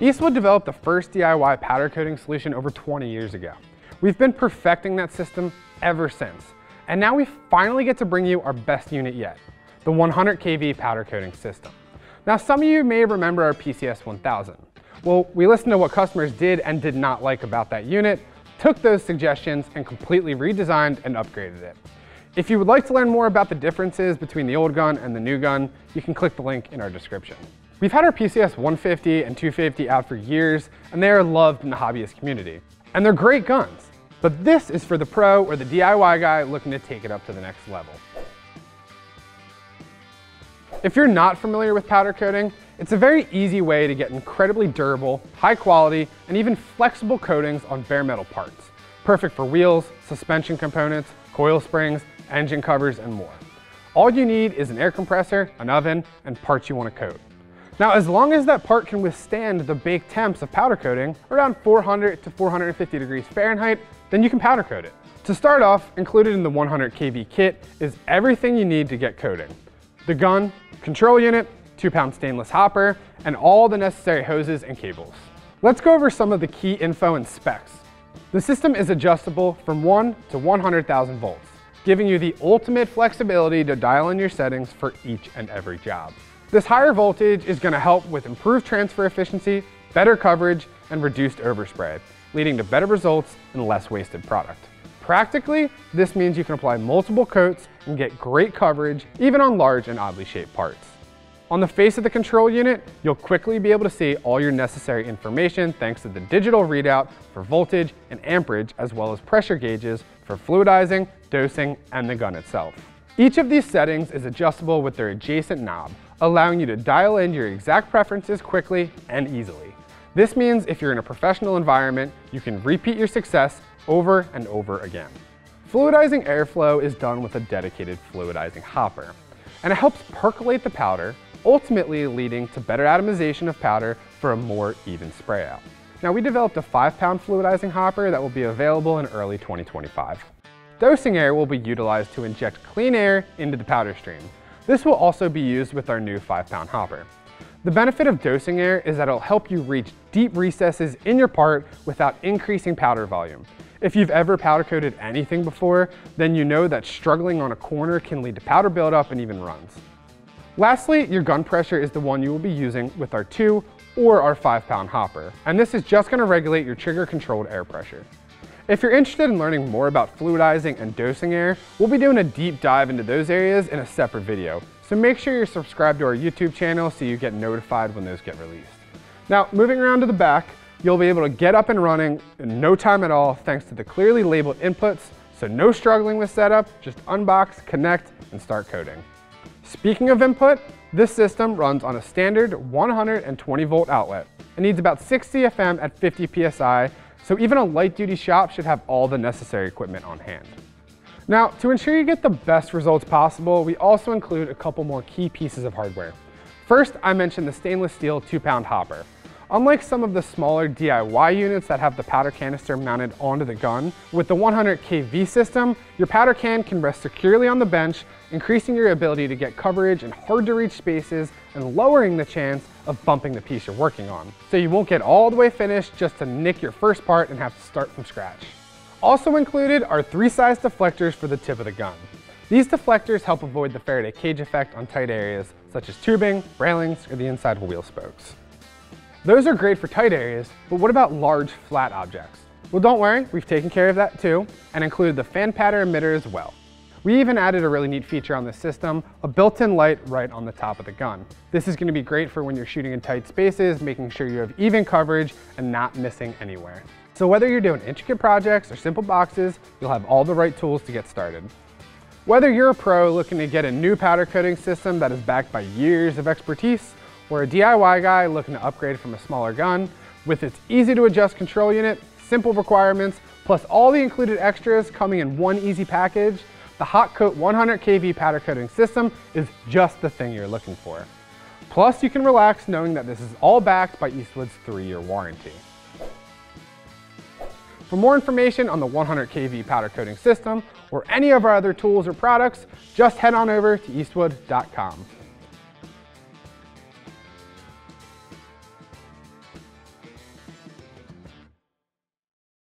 Eastwood developed the first DIY powder coating solution over 20 years ago. We've been perfecting that system ever since, and now we finally get to bring you our best unit yet, the 100 kV powder coating system. Now some of you may remember our PCS 1000. Well, we listened to what customers did and did not like about that unit, took those suggestions and completely redesigned and upgraded it. If you would like to learn more about the differences between the old gun and the new gun, you can click the link in our description. We've had our PCS 150 and 250 out for years, and they are loved in the hobbyist community. And they're great guns, but this is for the pro or the DIY guy looking to take it up to the next level. If you're not familiar with powder coating, it's a very easy way to get incredibly durable, high quality, and even flexible coatings on bare metal parts. Perfect for wheels, suspension components, coil springs, engine covers, and more. All you need is an air compressor, an oven, and parts you want to coat. Now, as long as that part can withstand the bake temps of powder coating, around 400 to 450 degrees Fahrenheit, then you can powder coat it. To start off, included in the 100 kV kit is everything you need to get coating. The gun, control unit, two pound stainless hopper, and all the necessary hoses and cables. Let's go over some of the key info and specs. The system is adjustable from 1 to 100,000 volts, giving you the ultimate flexibility to dial in your settings for each and every job. This higher voltage is going to help with improved transfer efficiency, better coverage, and reduced overspray, leading to better results and less wasted product. Practically, this means you can apply multiple coats and get great coverage even on large and oddly shaped parts. On the face of the control unit, you'll quickly be able to see all your necessary information thanks to the digital readout for voltage and amperage as well as pressure gauges for fluidizing, dosing, and the gun itself. Each of these settings is adjustable with their adjacent knob, allowing you to dial in your exact preferences quickly and easily. This means if you're in a professional environment, you can repeat your success over and over again. Fluidizing airflow is done with a dedicated fluidizing hopper, and it helps percolate the powder ultimately leading to better atomization of powder for a more even spray out. Now we developed a five pound fluidizing hopper that will be available in early 2025. Dosing air will be utilized to inject clean air into the powder stream. This will also be used with our new five pound hopper. The benefit of dosing air is that it'll help you reach deep recesses in your part without increasing powder volume. If you've ever powder coated anything before, then you know that struggling on a corner can lead to powder buildup and even runs. Lastly, your gun pressure is the one you will be using with our two or our five pound hopper. And this is just gonna regulate your trigger controlled air pressure. If you're interested in learning more about fluidizing and dosing air, we'll be doing a deep dive into those areas in a separate video. So make sure you're subscribed to our YouTube channel so you get notified when those get released. Now, moving around to the back, you'll be able to get up and running in no time at all thanks to the clearly labeled inputs, so no struggling with setup, just unbox, connect, and start coating. Speaking of input, this system runs on a standard 120 volt outlet. It needs about 6 CFM at 50 PSI, so even a light duty shop should have all the necessary equipment on hand. Now, to ensure you get the best results possible, we also include a couple more key pieces of hardware. First, I mentioned the stainless steel two pound hopper. Unlike some of the smaller DIY units that have the powder canister mounted onto the gun, with the 100 kV system, your powder can can rest securely on the bench, increasing your ability to get coverage in hard to reach spaces and lowering the chance of bumping the piece you're working on. So you won't get all the way finished just to nick your first part and have to start from scratch. Also included are three size deflectors for the tip of the gun. These deflectors help avoid the Faraday cage effect on tight areas, such as tubing, railings, or the inside of wheel spokes. Those are great for tight areas, but what about large flat objects? Well, don't worry, we've taken care of that too, and included the fan pattern emitter as well. We even added a really neat feature on this system, a built-in light right on the top of the gun. This is gonna be great for when you're shooting in tight spaces, making sure you have even coverage and not missing anywhere. So whether you're doing intricate projects or simple boxes, you'll have all the right tools to get started. Whether you're a pro looking to get a new powder coating system that is backed by years of expertise, or a DIY guy looking to upgrade from a smaller gun, with its easy to adjust control unit, simple requirements, plus all the included extras coming in one easy package, the HotCoat 100 kV powder coating system is just the thing you're looking for. Plus you can relax knowing that this is all backed by Eastwood's three-year warranty. For more information on the 100 kV powder coating system or any of our other tools or products, just head on over to eastwood.com.